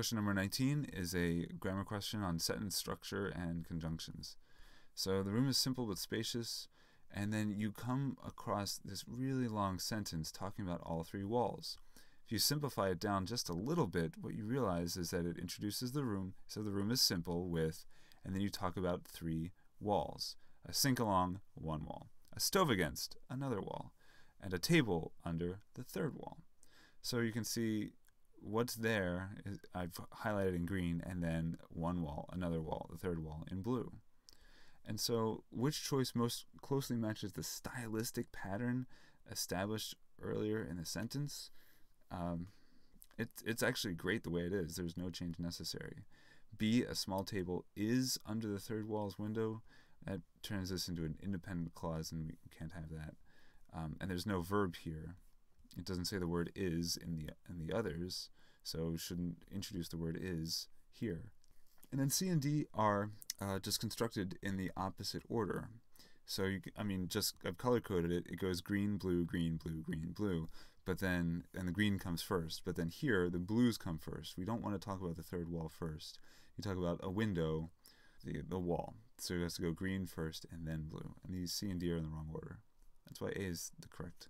Question number 19 is a grammar question on sentence structure and conjunctions. So the room is simple but spacious, and then you come across this really long sentence talking about all three walls. If you simplify it down just a little bit, what you realize is that it introduces the room, so the room is simple with, and then you talk about three walls a sink along, one wall, a stove against, another wall, and a table under the third wall. So you can see what's there is I've highlighted in green, and then one wall, another wall, the third wall in blue. And so, which choice most closely matches the stylistic pattern established earlier in the sentence? Um, it's it's actually great the way it is. There's no change necessary. B, a small table is under the third wall's window. That turns this into an independent clause, and we can't have that. Um, and there's no verb here. It doesn't say the word is in the in the others, so shouldn't introduce the word is here. And then C and D are uh, just constructed in the opposite order. So you, I mean, just I've color coded it. It goes green, blue, green, blue, green, blue. But then, and the green comes first. But then here, the blues come first. We don't want to talk about the third wall first. You talk about a window, the the wall. So it has to go green first and then blue. And these C and D are in the wrong order. That's why A is the correct